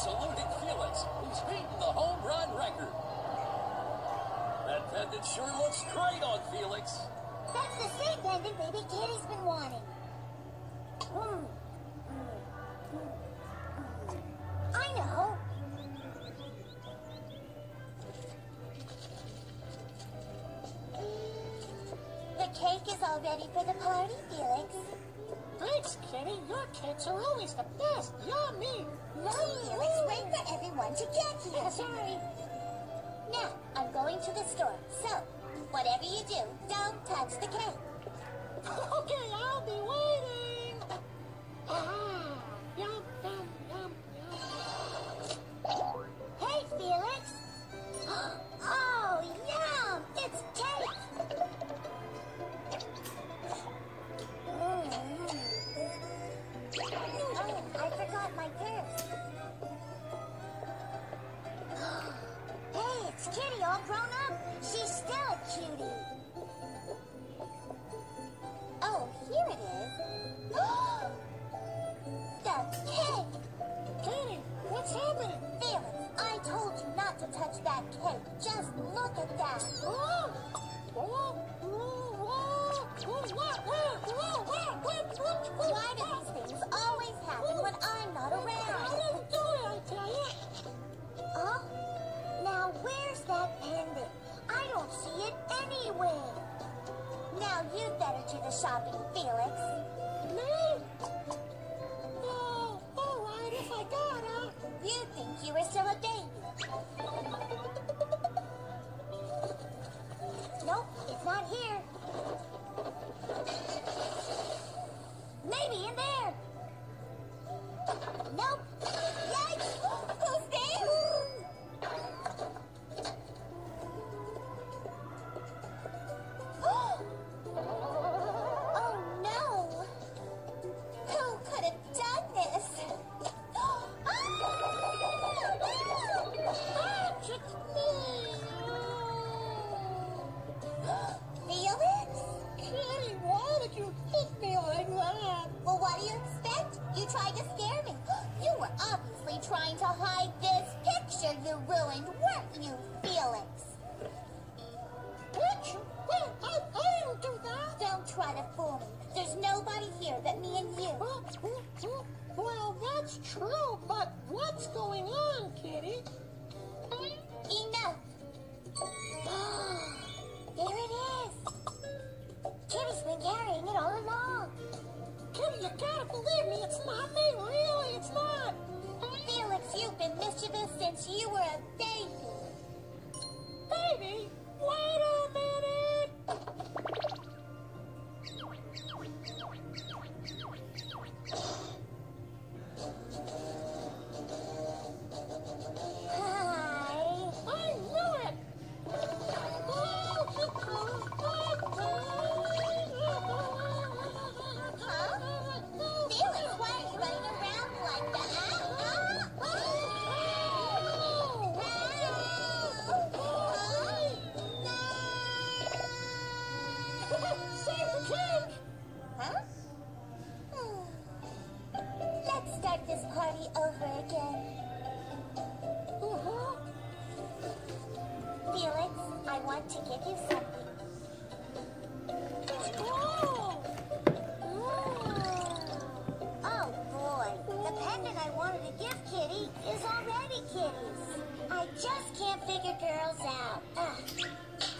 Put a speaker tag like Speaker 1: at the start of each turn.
Speaker 1: saluting Felix, who's beaten the home run record. That pendant sure looks great on Felix.
Speaker 2: That's the same pendant baby Kitty's been wanting. I know. The cake is all ready for the party, Felix.
Speaker 3: Thanks, Kitty. Your cakes are always the best. Yummy.
Speaker 2: No, Felix, wait for everyone to get here.
Speaker 3: Sorry.
Speaker 2: Now, I'm going to the store, so whatever you do, don't touch the cake.
Speaker 3: Okay, I'll be waiting. Ah,
Speaker 2: you'd better do the shopping, Felix.
Speaker 3: Me? Oh, all right, if I gotta.
Speaker 2: You think you were still a baby.
Speaker 3: You
Speaker 2: expect? You tried to scare me. You were obviously trying to hide this picture you ruined, weren't you, Felix?
Speaker 3: What? Well, I, I didn't do that.
Speaker 2: Don't try to fool me. There's nobody here but me and you.
Speaker 3: Well, that's true, but what's going on, Kitty? You gotta believe me, it's not me, really, it's not.
Speaker 2: Felix, you've been mischievous since you were a baby. Party over again.
Speaker 3: Uh-huh.
Speaker 2: Felix, I want to give you something.
Speaker 3: Oh!
Speaker 2: Oh boy, the pendant I wanted to give Kitty is already Kitty's. I just can't figure girls out. Ugh.